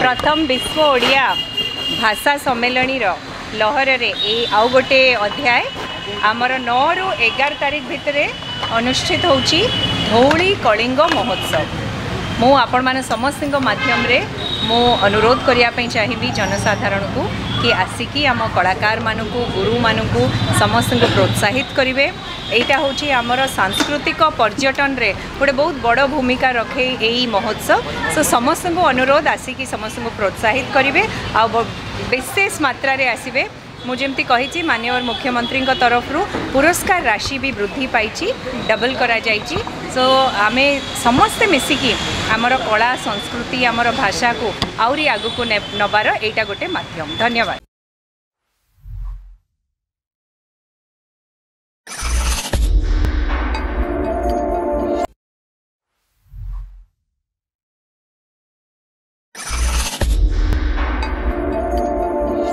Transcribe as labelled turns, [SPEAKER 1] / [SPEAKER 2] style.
[SPEAKER 1] ପ୍ରଥମ ବିଶ୍ୱ ଓଡ଼ିଆ ଭାଷା ସମ୍ମିଳନୀର ଲହରରେ ଏଇ ଆଉ ଗୋଟେ ଅଧ୍ୟାୟ ଆମର ନଅରୁ ଏଗାର ତାରିଖ ଭିତରେ ଅନୁଷ୍ଠିତ ହେଉଛି ଧଉଳି କଳିଙ୍ଗ ମହୋତ୍ସବ। ମୁଁ ଆପଣମାନେ ସମସ୍ତଙ୍କ ମାଧ୍ୟମରେ ମୁଁ ଅନୁରୋଧ କରିବା ପାଇଁ ଚାହିଁବି ଜନସାଧାରଣଙ୍କୁ କି ଆସିକି ଆମ କଳାକାରମାନଙ୍କୁ ଗୁରୁମାନଙ୍କୁ ସମସ୍ତଙ୍କୁ ପ୍ରୋତ୍ସାହିତ କରିବେ। এইটা হচ্ছে আমার সাংস্কৃতিক পর্যটনরে গোটে বহু বড় ভূমিকা রখে এই মহোৎসব। সো সমস্ত অনুরোধ আসিকি সমস্ত প্রোৎসাহিত করবে আশেষ মাত্রার আসবে मुझे कही मानवर मुख्यमंत्री तरफ़ रू पुरस्कार राशि भी वृद्धि पाई डबल करा सो आम समस्ते मिसिकी आमर कला संस्कृति आमर भाषा को आहरी आग को नबार यहीटा गोटे मध्यम धन्यवाद